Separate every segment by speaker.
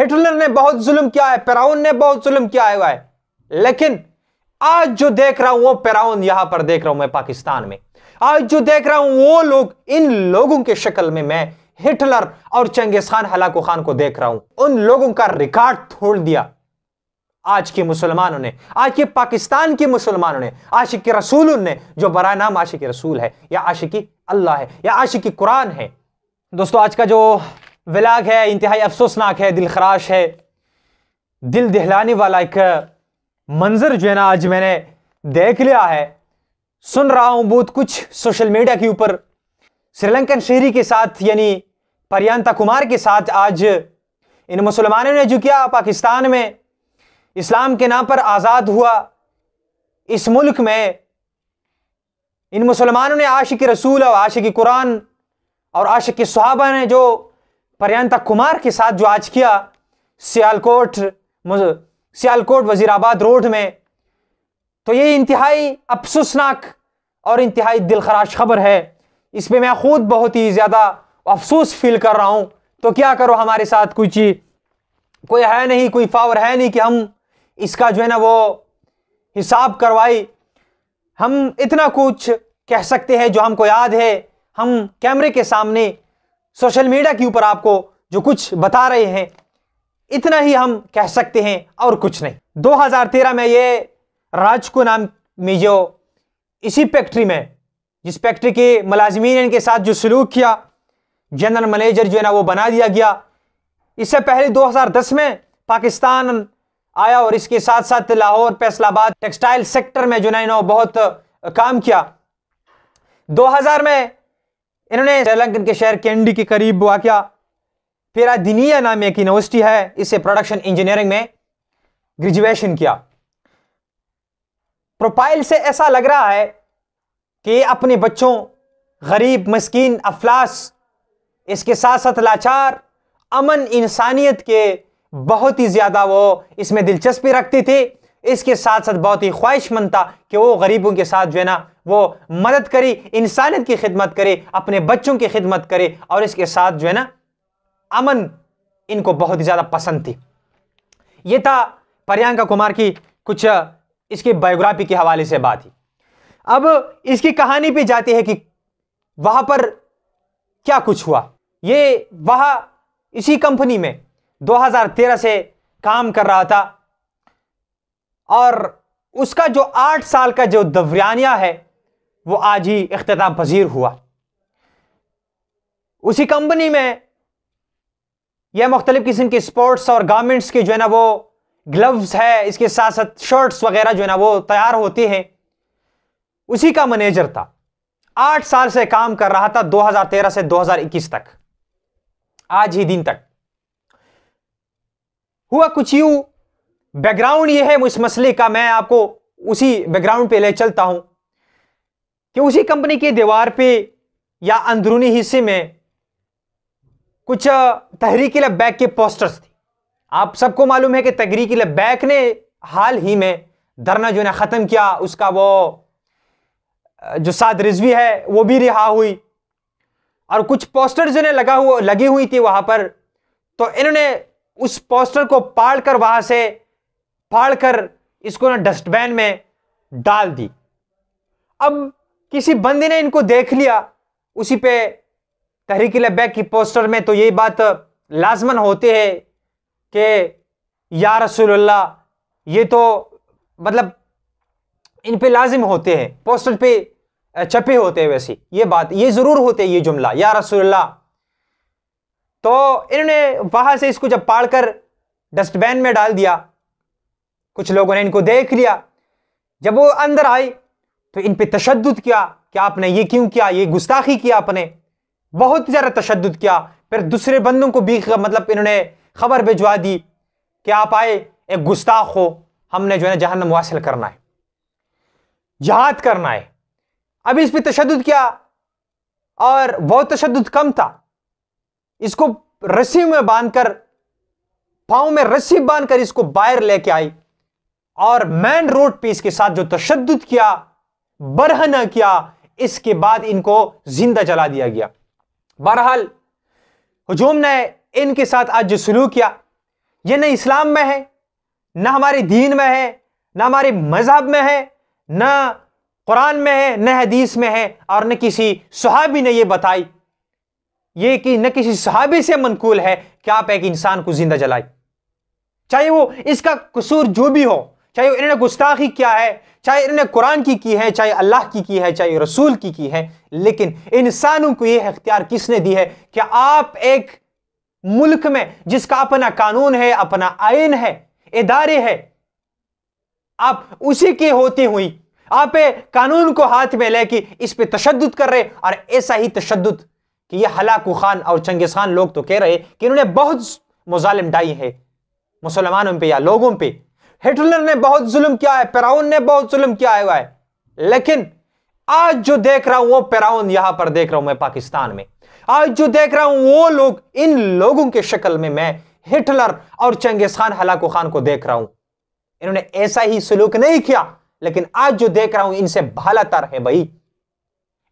Speaker 1: Hitler ने बहुत जुल्म किया है पेराउन ने बहुत जुल्म किया हुआ है लेकिन आज जो देख रहा हूँ वो पेराउन यहाँ पर देख रहा हूँ मैं पाकिस्तान में। आज जो देख रहा हूँ वो लोग, इन लोगों के शक्ल में मैं हिटलर और चंगेज खान, हलाको खान को देख रहा हूँ। उन लोगों का रिकॉर्ड तोड़ दिया। आज के मुसलमानों ने, आज के पाकिस्तान के मुसलमानों ने, आशिक रसूल ने, जो बरा नाम आशिक रसूल है, या आशिकी अल्लाह है, या आशिकी कुरान है। दोस्तों, आज का जो विलाग है, इंतहाई अफसोसनाक है, दिल खराश है। दिल दहलाने वाला एक मंजर जो है ना आज मैंने देख लिया है। सुन रहा हूँ बहुत कुछ सोशल मीडिया के ऊपर। श्रीलंकन शहरी के साथ, यानी परियांता कुमार के साथ आज इन मुसलमानों ने जो किया पाकिस्तान में, इस्लाम के नाम पर आज़ाद हुआ। इस मुल्क में इन मुसलमानों ने आशिक रसूल और आशिक कुरान और आशिक सहाबा ने जो परियांता कुमार के साथ जो आज किया, सियालकोट सियालकोट वजीराबाद रोड में। तो ये इंतहाई अफसोसनाक और इंतहाई दिलखराश खबर है। इस पर मैं खुद बहुत ही ज़्यादा अफसोस फील कर रहा हूँ। तो क्या करो हमारे साथ कुछ कोई है नहीं, कोई पावर है नहीं कि हम इसका जो है ना वो हिसाब करवाई। हम इतना कुछ कह सकते हैं जो हमको याद है। हम कैमरे के सामने सोशल मीडिया के ऊपर आपको जो कुछ बता रहे हैं, इतना ही हम कह सकते हैं और कुछ नहीं। 2013 में ये राजको नाम में जो इसी फैक्ट्री में, जिस फैक्ट्री के मुलाजमीन के साथ जो सलूक किया, जनरल मैनेजर जो है ना वो बना दिया गया। इससे पहले 2010 में पाकिस्तान आया और इसके साथ साथ लाहौर, फैसलाबाद टेक्सटाइल सेक्टर में जो है ना बहुत काम किया। 2000 में इन्होंने श्रीलंकन के शहर कैंडी के करीब वाक्य फिर दिनिया नाम एक यूनिवर्सिटी है, इसे प्रोडक्शन इंजीनियरिंग में ग्रेजुएशन किया। प्रोफ़ाइल से ऐसा लग रहा है कि अपने बच्चों, गरीब, मस्किन, अफलास, इसके साथ साथ लाचार, अमन इंसानियत के बहुत ही ज़्यादा वो इसमें दिलचस्पी रखती थी। इसके साथ साथ बहुत ही ख्वाहिशमंद था कि वो गरीबों के साथ जो है ना वो मदद करे, इंसानियत की खिदमत करे, अपने बच्चों की खिदमत करे और इसके साथ जो है ना, अमन इनको बहुत ही ज़्यादा पसंद थी। ये था प्रियंका कुमार की कुछ इसकी बायोग्राफी के हवाले से बात ही। अब इसकी कहानी भी जाती है कि वहाँ पर क्या कुछ हुआ। ये वह इसी कंपनी में 2013 से काम कर रहा था और उसका जो आठ साल का जो दवरियानिया है वो आज ही अख्ताम पजीर हुआ। उसी कंपनी में यह मुख्तलिफ़ किस्म के स्पोर्ट्स और गारमेंट्स के जो है ना वो ग्लव्स है, इसके साथ साथ शर्ट्स वगैरह जो है ना वो तैयार होते हैं। उसी का मैनेजर था। आठ साल से काम कर रहा था 2013 से 2021 तक। आज ही दिन तक। हुआ कुछ यू। बैकग्राउंड ये है इस मसले का, मैं आपको उसी बैकग्राउंड पे ले चलता हूँ। कि उसी कंपनी की दीवार पे या अंदरूनी हिस्से में कुछ तहरीक बैक के पोस्टर्स थे। आप सबको मालूम है कि तहरीक बैक ने हाल ही में धरना जो है ख़त्म किया, उसका वो जो साद रिजवी है, वो भी रिहा हुई। और कुछ पोस्टर जो है लगा हुआ, लगी हुई थी वहाँ पर। तो इन्होंने उस पोस्टर को पाड़ कर वहाँ से फाड़ कर इसको ना डस्टबिन में डाल दी। अब किसी बंदे ने इनको देख लिया, उसी पे तहरीक बैक की पोस्टर में तो ये बात लाजमन होते है कि, या रसूलुल्लाह, ये तो मतलब इन पे लाजिम होते हैं, पोस्टर पे छपे होते हैं वैसे, ये बात, ये ज़रूर होते हैं ये जुमला, या रसूलुल्लाह। तो इन्होंने वहाँ से इसको जब पाड़ कर डस्टबिन में डाल दिया, कुछ लोगों ने इनको देख लिया, जब वो अंदर आई तो इन पे तशद किया कि आपने ये क्यों किया, ये गुस्ताखी किया आपने? बहुत ज़्यादा तशद किया। फिर दूसरे बंदों को भी मतलब इन्होंने खबर भिजवा दी कि आप आए, एक गुस्ताख हो, हमने जो है जहन्नम वासिल करना है। जहाद करना है। अब इस पर तशद किया, और बहुत तशद कम था। इसको रस्सी में बांधकर, पाँव में रस्सी बांधकर इसको बाहर लेके आई। और मेन रोड पे इसके साथ जो तशद किया बरहना किया, इसके बाद इनको ज़िंदा जला दिया गया। बहरहाल, हजूम ने इनके साथ आज जो सलूक किया। ये न इस्लाम में है, न हमारे दीन में है, न हमारे मज़हब में है, न कुरान में है, न हदीस में है, और न किसी सुहाबी ने यह बताई। ये कि न किसी सहाबी से मनकूल है कि आप एक इंसान को ज़िंदा जलाए। चाहे वो इसका कसूर जो भी हो चाहे इन्होंने गुस्ताखी किया है, चाहे इन्होंने कुरान की की है, चाहे अल्लाह की की है, चाहे रसूल की की है, लेकिन इंसानों को यह इख्तियार किसने दी है कि आप एक मुल्क में, जिसका अपना कानून है, अपना आइन है, इदारे है, आप उसी के होते हुई, आप कानून को हाथ में लेके इस पे तशद कर रहे और ऐसा ही तशद कि ये हलाकू खान और चंगेज खान लोग तो कह रहे कि इन्होंने बहुत मुजालिम डाई है, मुसलमानों पे या लोगों पे। हिटलर ने बहुत जुल्म किया है पेराउन ने बहुत जुल्म किया हुआ है। लेकिन आज जो देख रहा हूँ वो पेराउन यहाँ पर देख रहा हूँ मैं पाकिस्तान में। आज जो देख रहा हूँ वो लोग, इन लोगों के शक्ल में मैं हिटलर और चंगेज खान, हलाकू खान को देख रहा हूँ। इन्होंने ऐसा ही सलूक नहीं किया, लेकिन आज जो देख रहा हूँ इनसे भालातर है भाई।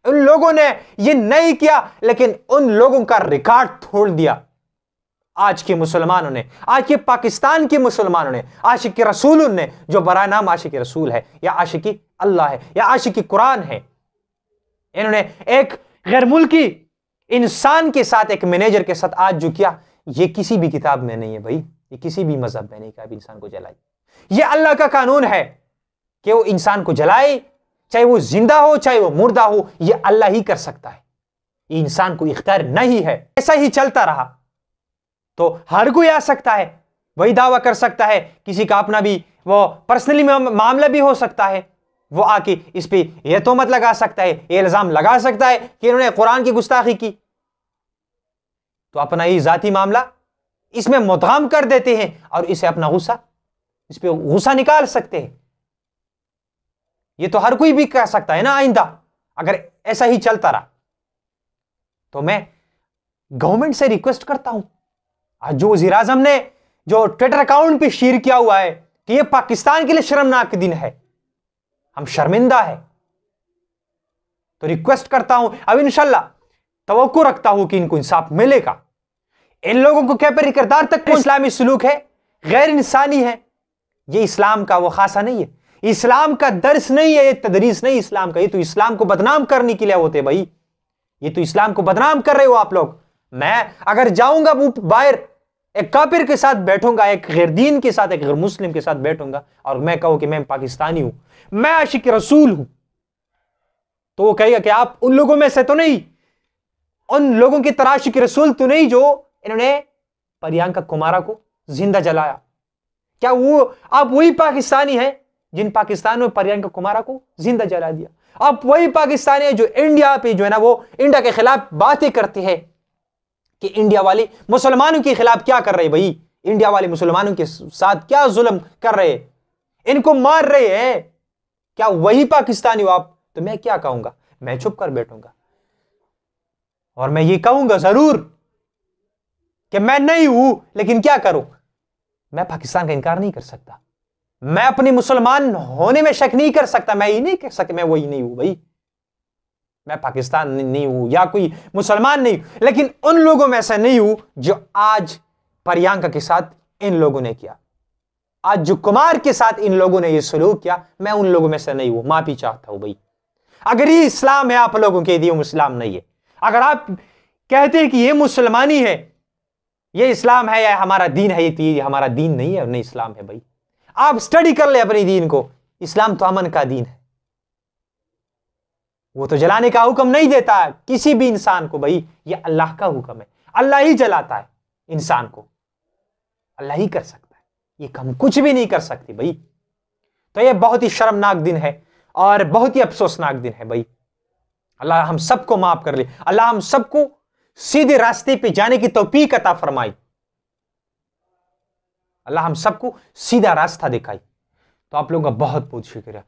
Speaker 1: उन लोगों ने ये नहीं किया, लेकिन उन लोगों का रिकॉर्ड तोड़ दिया। आज के मुसलमानों ने, आज के पाकिस्तान के मुसलमानों ने, आशिक रसूल ने, जो बरा नाम आशिक रसूल है, या आशिकी अल्लाह है, या आशिकी कुरान है, इन्होंने एक गैर मुल्की इंसान के साथ, एक मैनेजर के साथ आज जो किया, ये किसी भी किताब में नहीं है भाई, ये किसी भी मज़हब में नहीं कहा इंसान को जलाई ये अल्लाह का कानून है कि वो इंसान को जलाए, चाहे वो ज़िंदा हो, चाहे वो मुर्दा हो, ये अल्लाह ही कर सकता है। इंसान को इख्तियार नहीं है, ऐसा ही चलता रहा। तो हर कोई आ सकता है, वही दावा कर सकता है। किसी का अपना भी, वो पर्सनली मामला भी हो सकता है। वो आके इस पर ये तो मत लगा सकता है, ये इल्ज़ाम लगा सकता है कि इन्होंने कुरान की गुस्ताखी की। तो अपना ये जाती मामला इसमें मुदगाम कर देते हैं और इसे अपना गुस्सा, इस पर गुस्सा निकाल सकते हैं। ये तो हर कोई भी कह सकता है ना आइंदा, अगर ऐसा ही चलता रहा। तो मैं गवर्नमेंट से रिक्वेस्ट करता हूँ। आज जो वज़ीर आज़म ने जो ट्विटर अकाउंट पे शेयर किया हुआ है कि ये पाकिस्तान के लिए शर्मनाक दिन है। हम शर्मिंदा है। तो रिक्वेस्ट करता हूँ अब इंशाल्लाह तो रखता हूँ कि इनको इंसाफ मिलेगा। इन लोगों को क्या पर किरदार तक इस्लामी सलूक है? गैर इंसानी है। ये इस्लाम का वो खासा नहीं है। इस्लाम का दर्श नहीं है ये तदरीस नहीं इस्लाम का। ये तो इस्लाम को बदनाम करने के लिए होते भाई। ये तो इस्लाम को बदनाम कर रहे हो आप लोग। मैं अगर जाऊँगा बाहर, एक कापिर के साथ बैठूँगा, एक गैर दीन के साथ, एक गैर मुस्लिम के साथ बैठूँगा, और मैं कहूँ कि मैं पाकिस्तानी हूँ, मैं आशिक रसूल हूँ तो वो कहेगा कि आप उन लोगों में से तो नहीं, उन लोगों की तरह आशिक रसूल तो नहीं जो इन्होंने प्रियंका कुमारा को ज़िंदा जलाया। क्या वो, आप वही पाकिस्तानी हैं जिन पाकिस्तान में प्रियंका कुमारा को ज़िंदा जला दिया? आप वही पाकिस्तानी है जो इंडिया पे जो है ना, वो इंडिया के खिलाफ बातें करते हैं। कि इंडिया वाले मुसलमानों के खिलाफ क्या कर रहे भाई? इंडिया वाले मुसलमानों के साथ क्या जुल्म कर रहे इनको मार रहे हैं। क्या वही पाकिस्तानी हो आप? तो मैं क्या कहूँगा? मैं चुप कर बैठूँगा। और मैं ये कहूँगा ज़रूर कि मैं नहीं हूँ, लेकिन क्या करूँ? मैं पाकिस्तान का इनकार नहीं कर सकता। मैं अपने मुसलमान होने में शक नहीं कर सकता। मैं ये नहीं कह सकता मैं वही नहीं हूँ भाई। मैं पाकिस्तान नहीं हूँ, या कोई मुसलमान नहीं लेकिन उन लोगों में से नहीं हूँ जो आज प्रियंका के साथ इन लोगों ने किया। आज जो कुमार के साथ इन लोगों ने यह सलूक किया, मैं उन लोगों में से नहीं हूँ। माफ़ी चाहता हूँ भाई। अगर ये इस्लाम है, आप लोगों के दिए इस्लाम नहीं है। अगर आप कहते हैं कि ये मुसलमानी है, ये इस्लाम है, या हमारा दीन है, ये तो हमारा दीन नहीं है नहीं इस्लाम है भाई। आप स्टडी कर ले अपनी दीन को। इस्लाम तो अमन का दीन है। वो तो जलाने का हुक्म नहीं देता है। किसी भी इंसान को भाई, ये अल्लाह का हुक्म है। अल्लाह ही जलाता है इंसान को। अल्लाह ही कर सकता है। ये हम कुछ भी नहीं कर सकते भाई। तो ये बहुत ही शर्मनाक दिन है और बहुत ही अफसोसनाक दिन है भाई। अल्लाह हम सबको माफ़ कर ले। अल्लाह हम सबको सीधे रास्ते पे जाने की तोपीक अता फरमाई अल्लाह हम सबको सीधा रास्ता दिखाई तो आप लोगों का बहुत बहुत शुक्रिया।